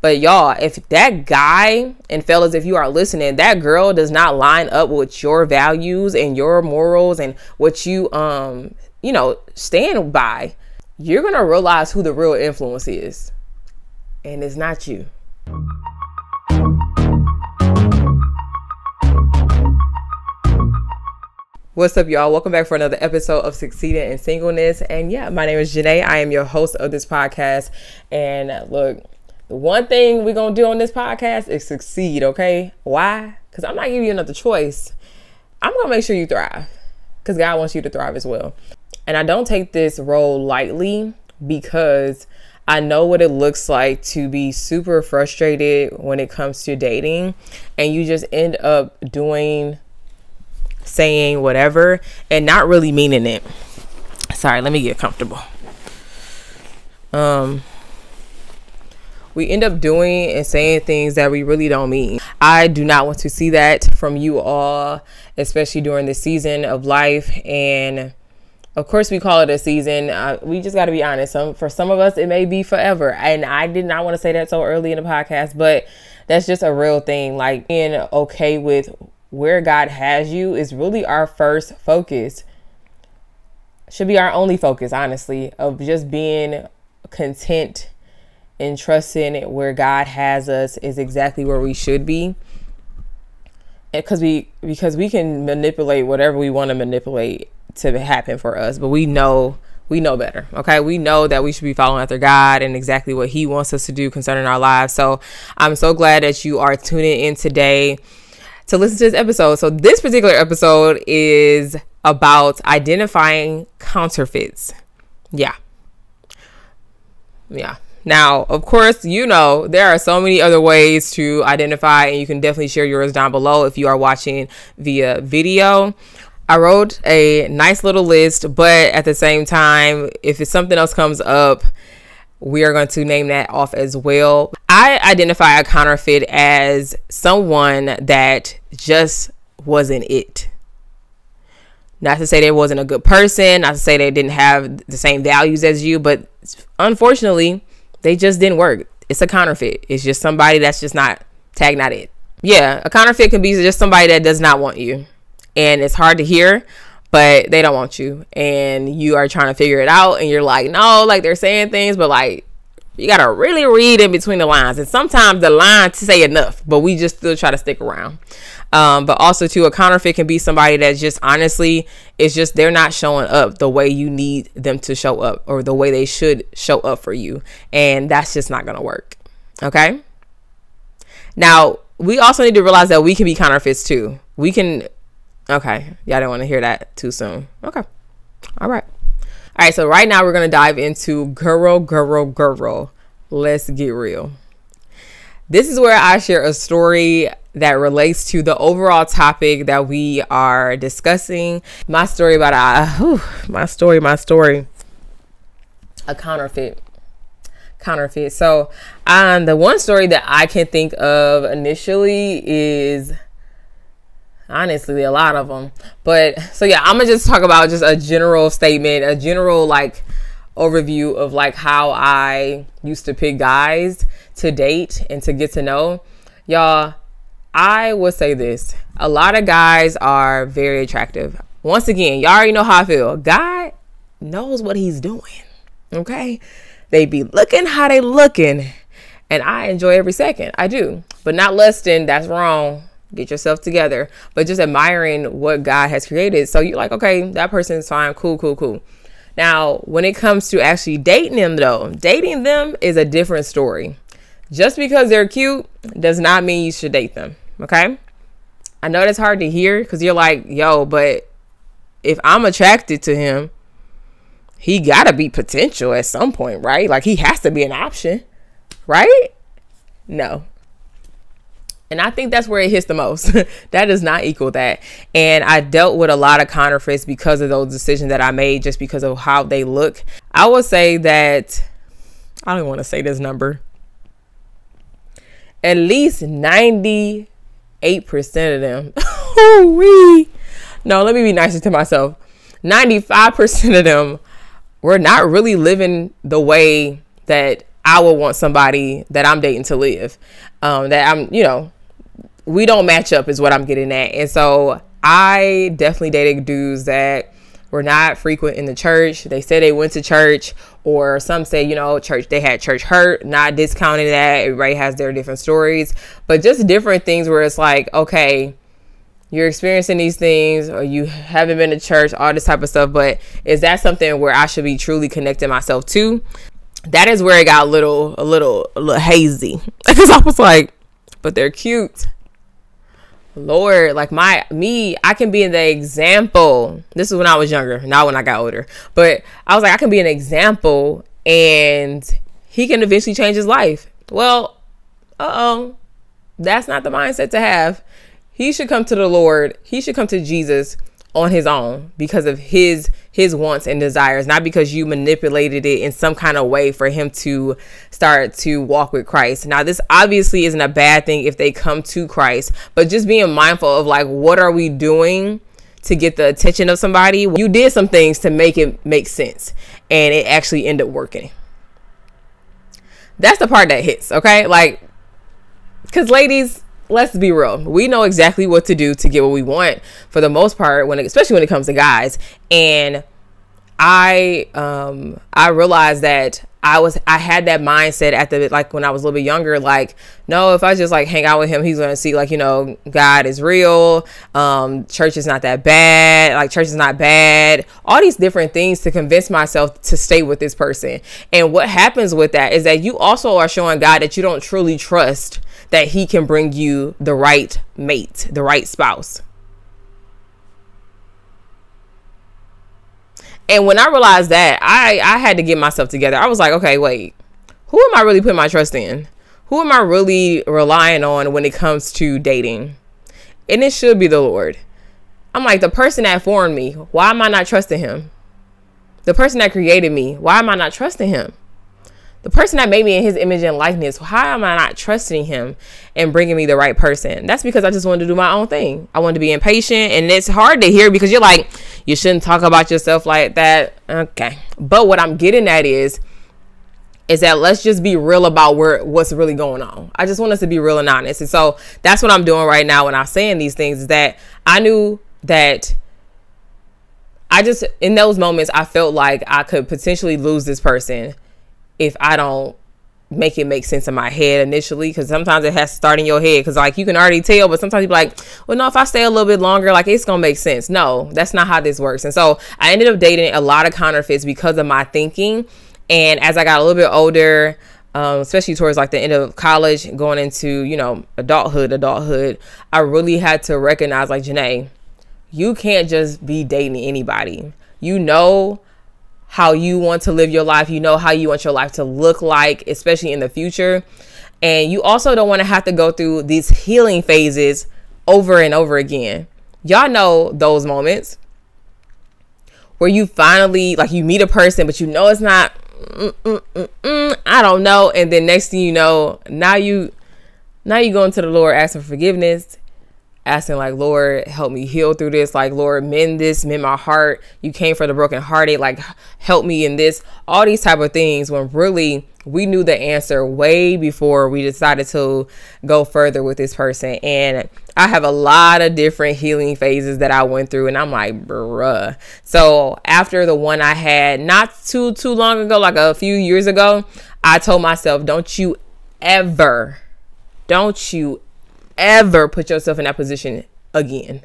But y'all, if that guy and fellas, if you are listening, that girl does not line up with your values and your morals and what you um, you know, stand by, you're gonna realize who the real influence is. And it's not you. What's up, y'all? Welcome back for another episode of Succeeding in Singleness. And yeah, my name is Janae. I am your host of this podcast. And look, the one thing we're to do on this podcast is succeed, okay? Why? Because I'm not giving you another choice. I'm to make sure you thrive because God wants you to thrive as well. And I don't take this role lightly because I know what it looks like to be super frustrated when it comes to dating and you just end up doing saying whatever and not really meaning it. Sorry, let me get comfortable. Um we end up doing and saying things that we really don't mean. I do not want to see that from you all, especially during the season of life. And of course, we call it a season. Uh, we just got to be honest. Some for some of us, it may be forever. And I did not want to say that so early in the podcast, but that's just a real thing. Like being okay with where God has you is really our first focus. Should be our only focus, honestly, of just being content and trusting it where God has us is exactly where we should be. Because we because we can manipulate whatever we want to manipulate to happen for us, but we know we know better. Okay. We know that we should be following after God and exactly what He wants us to do concerning our lives. So I'm so glad that you are tuning in today to listen to this episode. So, this particular episode is about identifying counterfeits. Yeah. Yeah. Now, of course, you know, there are so many other ways to identify, and you can definitely share yours down below if you are watching via video. I wrote a nice little list, but at the same time, if it's something else comes up, we are going to name that off as well. I identify a counterfeit as someone that just wasn't it. Not to say they wasn't a good person, not to say they didn't have the same values as you, but unfortunately, they just didn't work. It's a counterfeit. It's just somebody that's just not tag not it. Yeah, a counterfeit can be just somebody that does not want you. And it's hard to hear, but they don't want you and you are trying to figure it out and you're like no like they're saying things but like you gotta really read in between the lines and sometimes the lines say enough but we just still try to stick around um, but also too a counterfeit can be somebody that just honestly it's just they're not showing up the way you need them to show up or the way they should show up for you and that's just not gonna work okay now we also need to realize that we can be counterfeits too we can Okay. Y'all don't want to hear that too soon. Okay. All right. All right. So right now we're to dive into girl, girl, girl. Let's get real. This is where I share a story that relates to the overall topic that we are discussing. My story about a, whew, my story, my story. A counterfeit counterfeit. So, um, the one story that I can think of initially is honestly a lot of them but so yeah i'm gonna just talk about just a general statement a general like overview of like how i used to pick guys to date and to get to know y'all i will say this. A lot of guys are very attractive. Once again y'all already know how i feel. God knows what he's doing okay? They be looking how they looking and i enjoy every second. I do. But not less than that's wrong. Get yourself together, but just admiring what God has created. So you're like, okay, that person's fine, cool, cool, cool. Now, when it comes to actually dating them, though, dating them is a different story. Just because they're cute does not mean you should date them. Okay. I know that's hard to hear because you're like, yo, but if I'm attracted to him, he got to be potential at some point, right? Like he has to be an option, right? No, and I think that's where it hits the most. that does not equal that. And I dealt with a lot of counterfeits because of those decisions that I made, just because of how they look. I would say that, I don't want to say this number, at least 98% of them, no, let me be nicer to myself. 95% of them were not really living the way that I would want somebody that I'm dating to live. Um, that I'm, you know, we don't match up is what I'm getting at. And so I definitely dated dudes that were not frequent in the church. They said they went to church, or some say, you know, church, they had church hurt, not discounting that. Everybody has their different stories, but just different things where it's like, okay, you're experiencing these things or you haven't been to church, all this type of stuff. But is that something where I should be truly connecting myself to? That is where it got a little, a little, a little hazy because I was like, but they're cute. Lord, like my me, I can be in the example. This is when I was younger, not when I got older. But I was like, I can be an example and he can eventually change his life. Well, uh oh. That's not the mindset to have he should come to the Lord. He should come to Jesus on his own because of his his wants and desires not because you manipulated it in some kind of way for him to start to walk with Christ. Now this obviously isn't a bad thing if they come to Christ, but just being mindful of like what are we doing to get the attention of somebody? You did some things to make it make sense and it actually ended up working. That's the part that hits, okay? Like cuz ladies let's be real. We know exactly what to do to get what we want for the most part when especially when it comes to guys. And I um I realized that I was I had that mindset at the like when I was a little bit younger like no if I just like hang out with him he's going to see like you know God is real um church is not that bad like church is not bad all these different things to convince myself to stay with this person and what happens with that is that you also are showing God that you don't truly trust that he can bring you the right mate, the right spouse. And when I realized that, I I had to get myself together. I was like, okay, wait. Who am I really putting my trust in? Who am I really relying on when it comes to dating? And it should be the Lord. I'm like, the person that formed me, why am I not trusting him? The person that created me, why am I not trusting him? The person that made me in his image and likeness, how am I not trusting him and bringing me the right person? That's because I just wanted to do my own thing. I wanted to be impatient, and it's hard to hear because you're like, you shouldn't talk about yourself like that. Okay, but what I'm getting at is, is that let's just be real about where what's really going on. I just want us to be real and honest, and so that's what I'm doing right now when I'm saying these things. Is that I knew that. I just in those moments I felt like I could potentially lose this person if I don't make it make sense in my head initially because sometimes it has to start in your head because like you can already tell but sometimes you're like well no if i stay a little bit longer like it's gonna make sense. No that's not how this works. And so i ended up dating a lot of counterfeits because of my thinking. And as i got a little bit older um, especially towards like the end of college going into you know adulthood adulthood i really had to recognize like janae you can't just be dating anybody. You know how you want to live your life. You know how you want your life to look like, especially in the future. And you also don't want to have to go through these healing phases over and over again. Y'all know those moments where you finally, like, you meet a person, but you know it's not, mm, mm, mm, mm I don't know. And then next thing you know, now you, now you go into the Lord asking for forgiveness asking like lord help me heal through this. Like lord mend this mend my heart. You came for the broken hearted like help me in this. All these type of things when really we knew the answer way before we decided to go further with this person. And i have a lot of different healing phases that i went through and i'm like bruh. So after the one i had not too too long ago like a few years ago i told myself don't you ever don't you ever put yourself in that position again.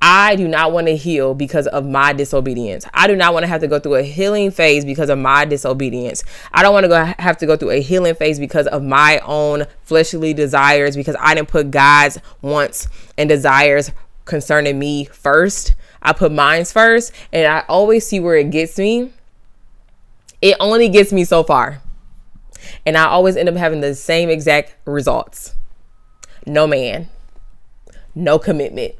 I do not want to heal because of my disobedience. I do not want to have to go through a healing phase because of my disobedience. I don't want to go have to go through a healing phase because of my own fleshly desires because I didn't put God's wants and desires concerning me first. I put mine's first and I always see where it gets me. It only gets me so far. And I always end up having the same exact results no man, no commitment,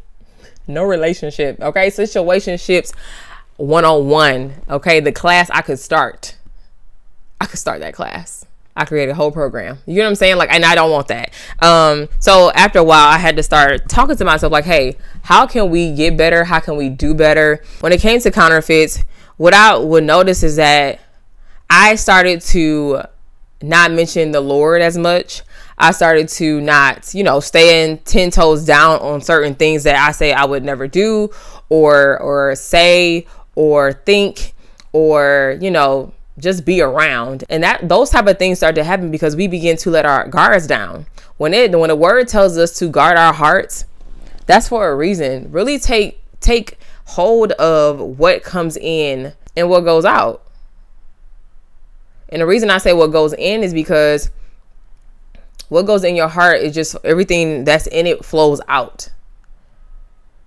no relationship. Okay, situationships one on one. Okay, the class I could start. I could start that class. I created a whole program. You know what I'm saying? Like, and I don't want that. Um, so after a while, I had to start talking to myself, like, hey, how can we get better? How can we do better? When it came to counterfeits, what I would notice is that I started to not mention the Lord as much. I started to not, you know, staying 10 toes down on certain things that I say I would never do or or say or think or, you know, just be around. And that those type of things start to happen because we begin to let our guards down. When it when the word tells us to guard our hearts, that's for a reason. Really take take hold of what comes in and what goes out. And the reason I say what goes in is because what goes in your heart is just everything that's in it flows out.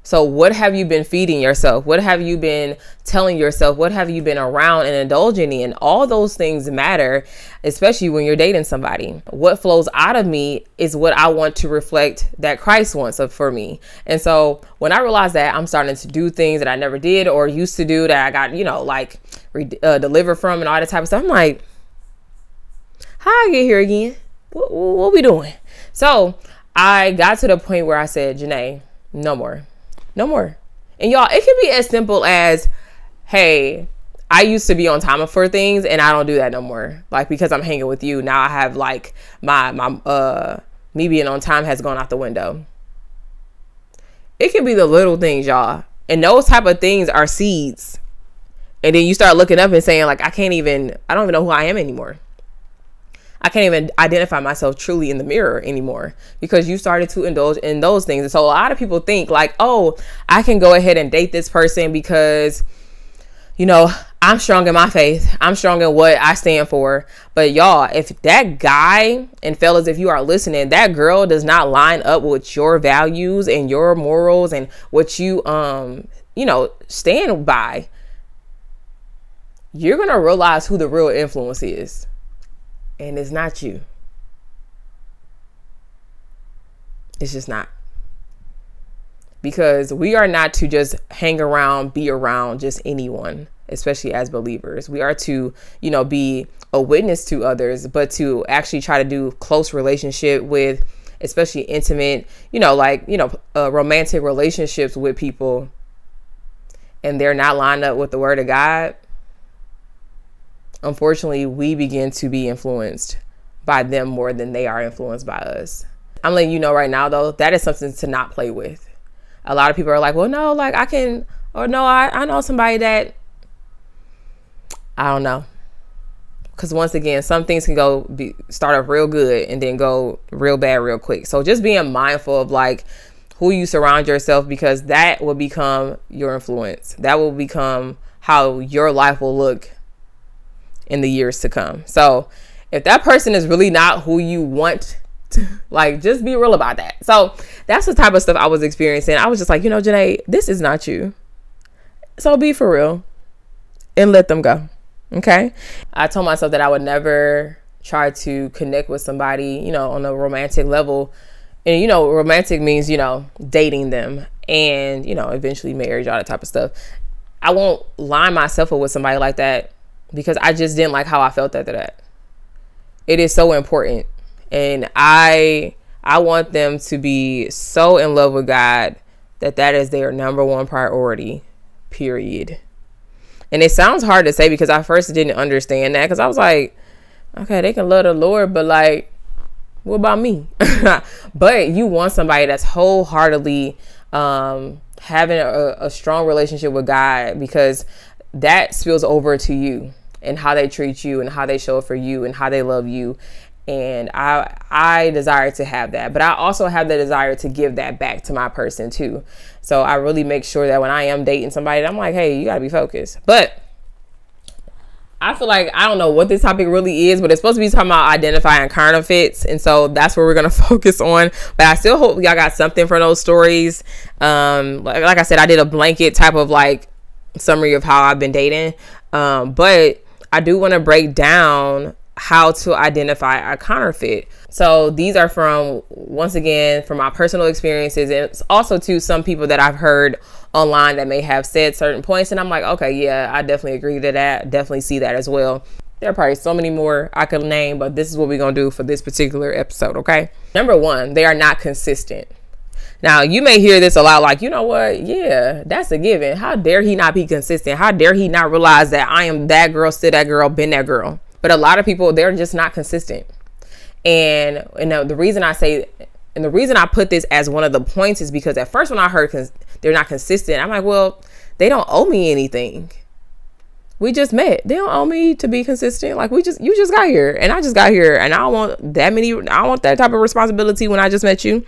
So, what have you been feeding yourself? What have you been telling yourself? What have you been around and indulging in? All those things matter, especially when you're dating somebody. What flows out of me is what I want to reflect that Christ wants for me. And so, when I realize that I'm starting to do things that I never did or used to do that I got, you know, like uh, delivered from and all that type of stuff, I'm like, how I get here again? What, what we doing? So, I got to the point where I said, Janae, no more no more. And y'all, it can be as simple as, hey, I used to be on time for things and I don't do that no more. Like because I'm hanging with you, now I have like my my uh me being on time has gone out the window. It can be the little things, y'all. And those type of things are seeds. And then you start looking up and saying like I can't even I don't even know who I am anymore. I can't even identify myself truly in the mirror anymore because you started to indulge in those things. And so a lot of people think like, oh, I can go ahead and date this person because, you know, I'm strong in my faith. I'm strong in what I stand for. But y'all, if that guy and fellas, if you are listening, that girl does not line up with your values and your morals and what you um, you know, stand by, you're gonna realize who the real influence is and it's not you. It's just not. Because we are not to just hang around, be around just anyone, especially as believers. We are to, you know, be a witness to others, but to actually try to do close relationship with, especially intimate, you know, like, you know, uh, romantic relationships with people and they're not lined up with the word of God unfortunately, we begin to be influenced by them more than they are influenced by us. I'm letting you know right now, though, that is something to not play with. A lot of people are like, well, no, like I can, or no, I, I know somebody that, I don't know. Because once again, some things can go be, start off real good and then go real bad real quick. So just being mindful of like who you surround yourself because that will become your influence. That will become how your life will look in the years to come. So if that person is really not who you want to, like just be real about that. So that's the type of stuff I was experiencing. I was just like, you know, Janae, this is not you. So be for real and let them go. Okay. I told myself that I would never try to connect with somebody, you know, on a romantic level. And, you know, romantic means, you know, dating them and, you know, eventually marriage, all that type of stuff. I won't line myself up with somebody like that because I just didn't like how I felt after that. It is so important. And I I want them to be so in love with God that that is their number one priority. Period. And it sounds hard to say because I first didn't understand that because I was like, okay, they can love the Lord, but like, what about me? but you want somebody that's wholeheartedly um, having a, a strong relationship with God because that spills over to you and how they treat you and how they show up for you and how they love you and I I desire to have that, but I also have the desire to give that back to my person too. So I really make sure that when I am dating somebody, I'm like, hey, you gotta be focused. But I feel like I don't know what this topic really is, but it's supposed to be talking about identifying counterfeits, and so that's where we're gonna focus on. But I still hope y'all got something from those stories. Um, like, like I said, I did a blanket type of like summary of how I've been dating, um, but I do want to break down how to identify a counterfeit. So these are from once again from my personal experiences and also to some people that I've heard online that may have said certain points and I'm like, okay, yeah, I definitely agree to that. Definitely see that as well. There are probably so many more I could name, but this is what we're to do for this particular episode, okay? Number 1, they are not consistent. Now, you may hear this a lot like, you know what? Yeah, that's a given. How dare he not be consistent? How dare he not realize that I am that girl, still that girl, been that girl? But a lot of people, they're just not consistent. And, you know, the reason I say, and the reason I put this as one of the points is because at first when I heard cons- they're not consistent, I'm like, well, they don't owe me anything. We just met. They don't owe me to be consistent. Like we just, you just got here, and I just got here, and I don't want that many. I don't want that type of responsibility when I just met you.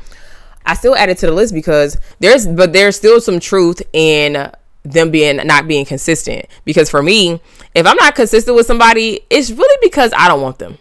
I still added to the list because there's, but there's still some truth in them being not being consistent. Because for me, if I'm not consistent with somebody, it's really because I don't want them.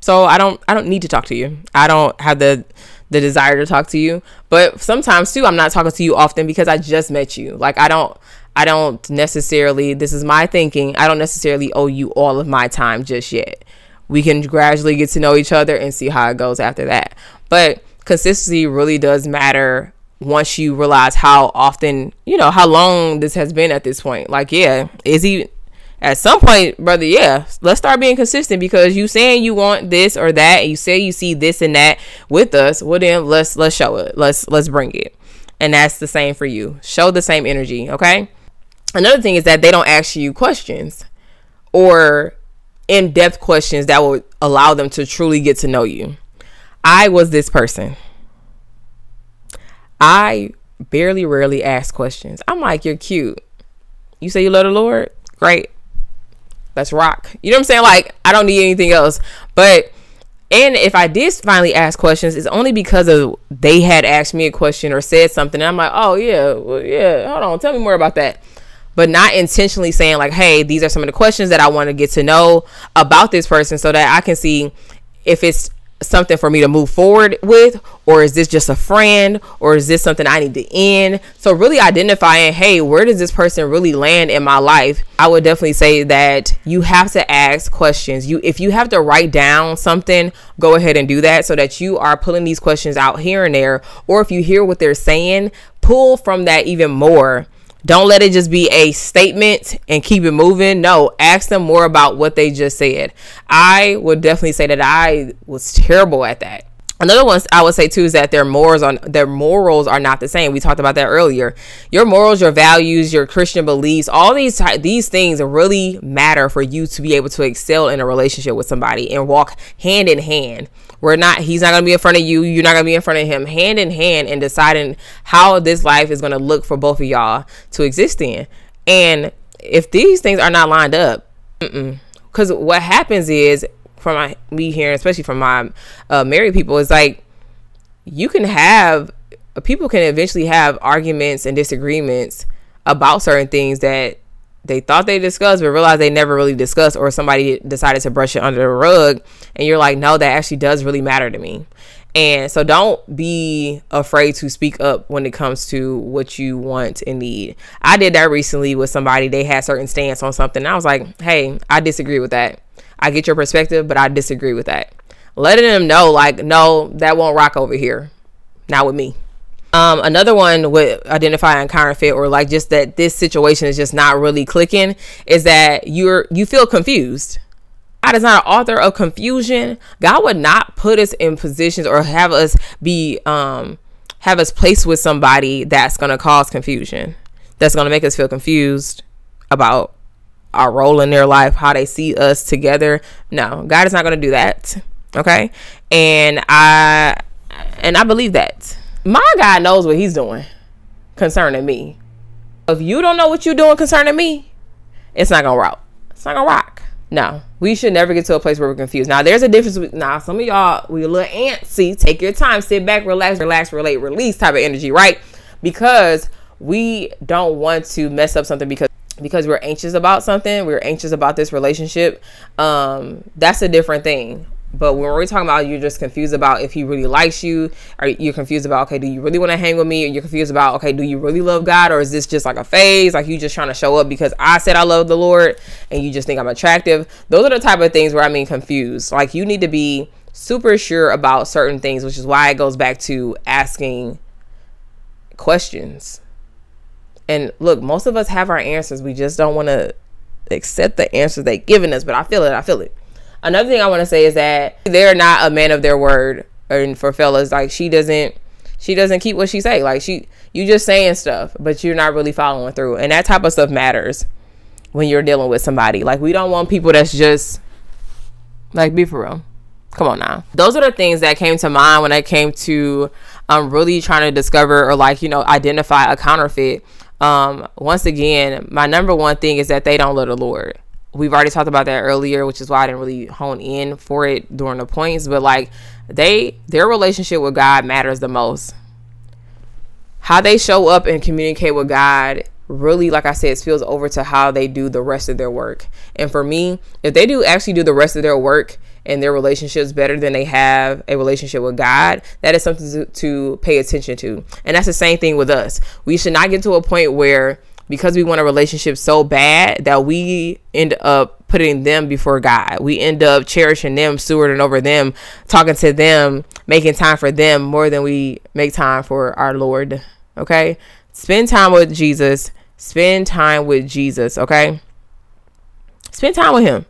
So I don't, I don't need to talk to you. I don't have the the desire to talk to you. But sometimes too, I'm not talking to you often because I just met you. Like I don't I don't necessarily this is my thinking. I don't necessarily owe you all of my time just yet. We can gradually get to know each other and see how it goes after that. But consistency really does matter once you realize how often, you know, how long this has been at this point. Like, yeah, is he at some point, brother, yeah, let's start being consistent because you saying you want this or that, you say you see this and that with us. Well, then let's let's show it. Let's let's bring it, and that's the same for you. Show the same energy, okay? Another thing is that they don't ask you questions or in-depth questions that will allow them to truly get to know you. I was this person. I barely, rarely ask questions. I'm like, you're cute. You say you love the Lord? Great let's rock. You know what I'm saying? Like, I don't need anything else. But and if I did finally ask questions, it's only because of they had asked me a question or said something. And I'm like, oh yeah, well, yeah, hold on, tell me more about that. But not intentionally saying like, hey, these are some of the questions that I want to get to know about this person so that I can see if it's something for me to move forward with or is this just a friend or is this something i need to end? So really identifying hey where does this person really land in my life? I would definitely say that you have to ask questions. You if you have to write down something go ahead and do that so that you are pulling these questions out here and there. Or if you hear what they're saying pull from that even more don't let it just be a statement and keep it moving. No, ask them more about what they just said. I would definitely say that I was terrible at that. Another one I would say too is that their morals on their morals are not the same. We talked about that earlier. Your morals, your values, your Christian beliefs, all these these things really matter for you to be able to excel in a relationship with somebody and walk hand in hand. We're not, he's not going to be in front of you. You're not going to be in front of him, hand in hand, and deciding how this life is going to look for both of y'all to exist in. And if these things are not lined up, because what happens is, from my, me hearing, especially from my uh, married people, is like you can have people can eventually have arguments and disagreements about certain things that they thought they discussed but realized they never really discussed or somebody decided to brush it under the rug and you're like no that actually does really matter to me. And so don't be afraid to speak up when it comes to what you want and need. I did that recently with somebody. They had certain stance on something. I was like hey i disagree with that i get your perspective but i disagree with that letting them know like no that won't rock over here not with me um, another one with identifying counterfeit or like just that this situation is just not really clicking is that you're you feel confused. God is not an author of confusion. God would not put us in positions or have us be um have us placed with somebody that's gonna cause confusion. That's gonna make us feel confused about our role in their life, how they see us together. No, God is not gonna do that. Okay. And I and I believe that my God knows what he's doing concerning me. If you don't know what you're doing concerning me, it's not gonna rock. It's not gonna rock. No, we should never get to a place where we're confused. Now, there's a difference. With, now, some of y'all, we a little antsy. Take your time, sit back, relax, relax, relate, release type of energy, right? Because we don't want to mess up something because because we're anxious about something. We're anxious about this relationship. Um, that's a different thing. But when we're talking about you're just confused about if he really likes you, or you're confused about okay, do you really want to hang with me? Or you're confused about okay, do you really love God, or is this just like a phase? Like you just trying to show up because I said I love the Lord, and you just think I'm attractive. Those are the type of things where I mean confused. Like you need to be super sure about certain things, which is why it goes back to asking questions. And look, most of us have our answers. We just don't want to accept the answers they've given us. But I feel it. I feel it. Another thing I want to say is that they're not a man of their word. And for fellas, like she doesn't she doesn't keep what she say. Like she you just saying stuff, but you're not really following through. And that type of stuff matters when you're dealing with somebody. Like we don't want people that's just Like, be for real. Come on now. Those are the things that came to mind when I came to um, really trying to discover or like, you know, identify a counterfeit. Um, once again, my number one thing is that they don't love the Lord. We've already talked about that earlier, which is why I didn't really hone in for it during the points. But like, they their relationship with God matters the most. How they show up and communicate with God really like i said it spills over to how they do the rest of their work and for me if they do actually do the rest of their work and their relationships better than they have a relationship with god that is something to, to pay attention to and that's the same thing with us we should not get to a point where because we want a relationship so bad that we end up putting them before God. We end up cherishing them, stewarding over them, talking to them, making time for them more than we make time for our Lord. Okay? Spend time with Jesus. Spend time with Jesus, okay? Spend time with him.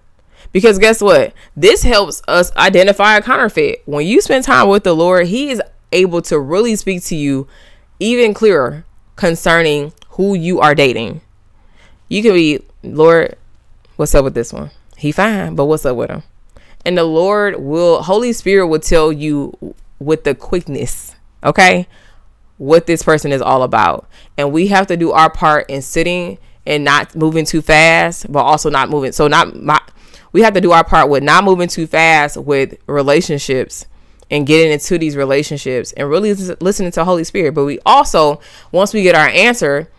Because guess what? This helps us identify a counterfeit. When you spend time with the Lord, he is able to really speak to you even clearer concerning who you are dating. You can be, Lord, what's up with this one? He fine, but what's up with him? And the Lord will, Holy Spirit will tell you with the quickness, okay? what this person is all about. And we have to do our part in sitting and not moving too fast, but also not moving. So not my, we have to do our part with not moving too fast with relationships and getting into these relationships and really listening to Holy Spirit. But we also, once we get our answer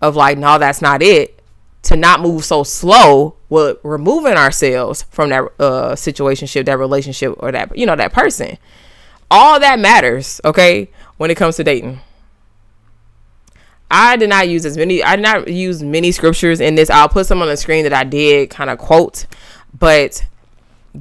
of like, no, that's not it, to not move so slow with removing ourselves from that uh situationship, that relationship, or that you know that person. All that matters, okay? when it comes to dating. I did not use as many I did not use many scriptures in this. I'll put some on the screen that I did kind of quote, but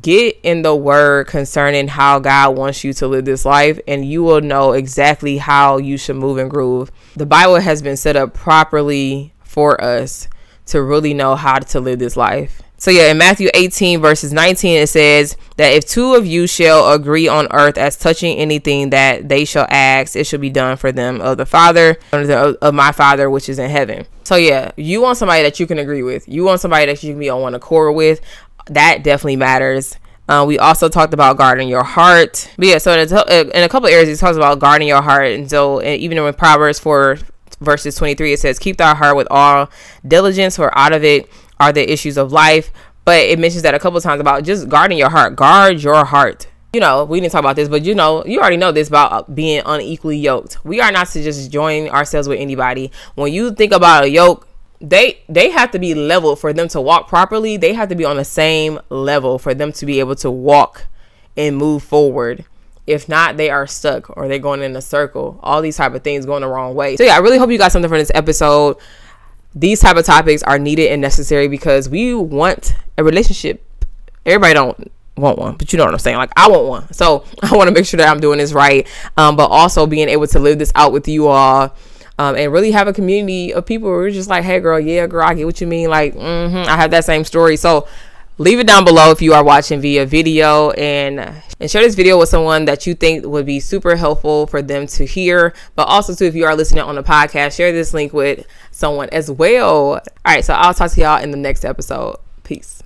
get in the word concerning how God wants you to live this life and you will know exactly how you should move and groove. The Bible has been set up properly for us to really know how to live this life. So yeah, in Matthew 18 verses 19 it says that if two of you shall agree on earth as touching anything that they shall ask, it shall be done for them of the Father of my Father which is in heaven. So yeah, you want somebody that you can agree with. You want somebody that you can be on one accord with. That definitely matters. Uh, we also talked about guarding your heart. But yeah, so in a, in a couple areas, he talks about guarding your heart. And so, and even in Proverbs 4, verses 23, it says, Keep thy heart with all diligence, for out of it are the issues of life. But it mentions that a couple times about just guarding your heart. Guard your heart. You know, we didn't talk about this, but you know, you already know this about being unequally yoked. We are not to just join ourselves with anybody. When you think about a yoke, they they have to be level for them to walk properly. They have to be on the same level for them to be able to walk and move forward. If not, they are stuck or they're going in a circle. All these type of things going the wrong way. So yeah, I really hope you got something from this episode these type of topics are needed and necessary because we want a relationship. Everybody don't want one, but you know what I'm saying. Like I want one, so I want to make sure that I'm doing this right. Um, but also being able to live this out with you all. Um, and really have a community of people who are just like, hey, girl, yeah, girl, I get what you mean. Like, mm-hmm, I have that same story. So leave it down below if you are watching via video and and share this video with someone that you think would be super helpful for them to hear but also too if you are listening on the podcast share this link with someone as well all right so i'll talk to y'all in the next episode peace